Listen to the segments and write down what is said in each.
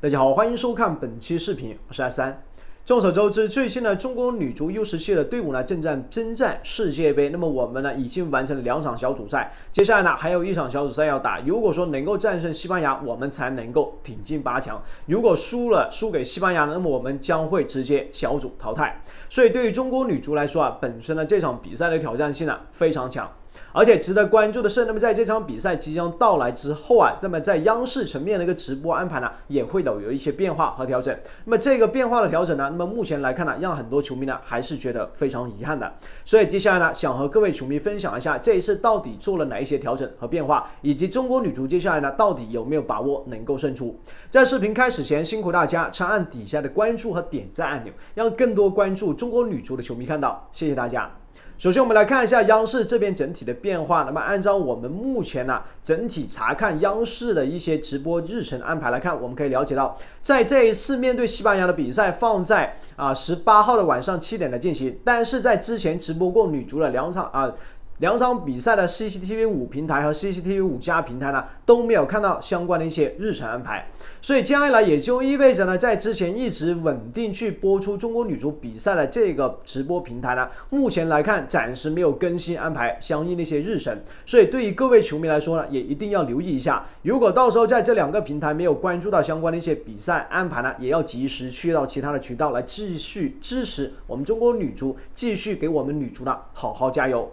大家好，欢迎收看本期视频，我是阿三。众所周知，最新的中国女足 U17 的队伍呢正在征战世界杯。那么我们呢已经完成了两场小组赛，接下来呢还有一场小组赛要打。如果说能够战胜西班牙，我们才能够挺进八强；如果输了，输给西班牙，那么我们将会直接小组淘汰。所以对于中国女足来说啊，本身呢这场比赛的挑战性呢非常强。而且值得关注的是，那么在这场比赛即将到来之后啊，那么在央视层面的一个直播安排呢，也会有有一些变化和调整。那么这个变化的调整呢，那么目前来看呢，让很多球迷呢还是觉得非常遗憾的。所以接下来呢，想和各位球迷分享一下这一次到底做了哪一些调整和变化，以及中国女足接下来呢到底有没有把握能够胜出。在视频开始前，辛苦大家长按底下的关注和点赞按钮，让更多关注中国女足的球迷看到。谢谢大家。首先，我们来看一下央视这边整体的变化。那么，按照我们目前呢整体查看央视的一些直播日程安排来看，我们可以了解到，在这一次面对西班牙的比赛放在啊十八号的晚上七点来进行，但是在之前直播过女足的两场啊。两场比赛的 CCTV 五平台和 CCTV 五加平台呢都没有看到相关的一些日程安排，所以接下来也就意味着呢，在之前一直稳定去播出中国女足比赛的这个直播平台呢，目前来看暂时没有更新安排相应的一些日程，所以对于各位球迷来说呢，也一定要留意一下，如果到时候在这两个平台没有关注到相关的一些比赛安排呢，也要及时去到其他的渠道来继续支持我们中国女足，继续给我们女足呢好好加油。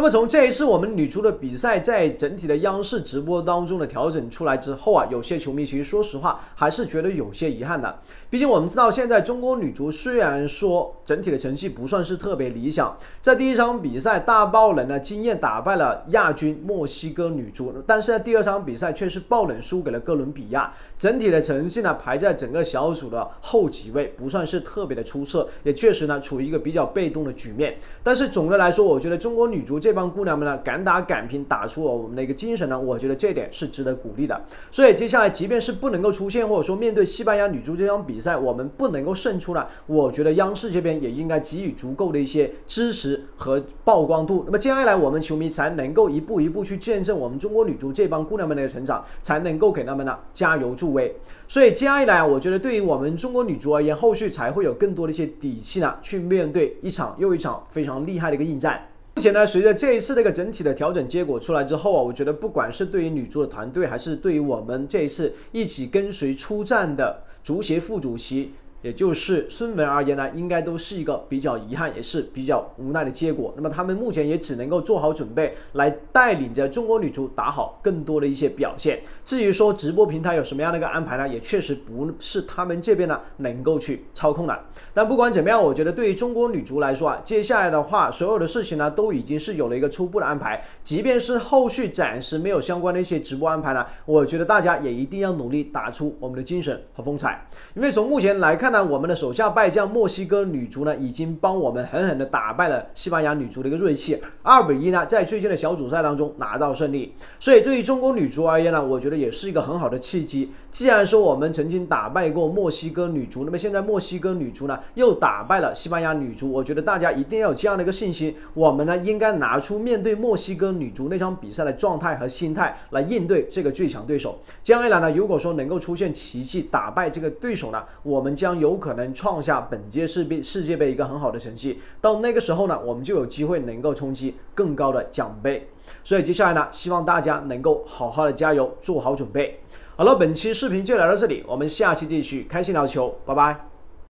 那么从这一次我们女足的比赛在整体的央视直播当中的调整出来之后啊，有些球迷其实说实话还是觉得有些遗憾的。毕竟我们知道，现在中国女足虽然说整体的成绩不算是特别理想，在第一场比赛大爆冷呢，惊艳打败了亚军墨西哥女足，但是呢，第二场比赛却是爆冷输给了哥伦比亚，整体的成绩呢排在整个小组的后几位，不算是特别的出色，也确实呢处于一个比较被动的局面。但是总的来说，我觉得中国女足这这帮姑娘们呢敢打敢拼，打出了我们的一个精神呢，我觉得这点是值得鼓励的。所以接下来，即便是不能够出现，或者说面对西班牙女足这场比，赛我们不能够胜出了，我觉得央视这边也应该给予足够的一些支持和曝光度。那么接下来我们球迷才能够一步一步去见证我们中国女足这帮姑娘们的成长，才能够给他们呢加油助威。所以接下来我觉得对于我们中国女足而言，后续才会有更多的一些底气呢，去面对一场又一场非常厉害的一个应战。目前呢，随着这一次这个整体的调整结果出来之后啊，我觉得不管是对于女足的团队，还是对于我们这一次一起跟随出战的。足协副主席。也就是孙文而言呢，应该都是一个比较遗憾，也是比较无奈的结果。那么他们目前也只能够做好准备，来带领着中国女足打好更多的一些表现。至于说直播平台有什么样的一个安排呢，也确实不是他们这边呢能够去操控的。但不管怎么样，我觉得对于中国女足来说啊，接下来的话，所有的事情呢都已经是有了一个初步的安排。即便是后续暂时没有相关的一些直播安排呢，我觉得大家也一定要努力打出我们的精神和风采。因为从目前来看，那我们的手下败将墨西哥女足呢，已经帮我们狠狠的打败了西班牙女足的一个锐气，二比一呢，在最近的小组赛当中拿到胜利。所以对于中国女足而言呢，我觉得也是一个很好的契机。既然说我们曾经打败过墨西哥女足，那么现在墨西哥女足呢又打败了西班牙女足，我觉得大家一定要有这样的一个信心，我们呢应该拿出面对墨西哥女足那场比赛的状态和心。态来应对这个最强对手。这样一来呢，如果说能够出现奇迹打败这个对手呢，我们将有可能创下本届世杯世界杯一个很好的成绩。到那个时候呢，我们就有机会能够冲击更高的奖杯。所以接下来呢，希望大家能够好好的加油，做好准备。好了，本期视频就聊到这里，我们下期继续开心聊球，拜拜。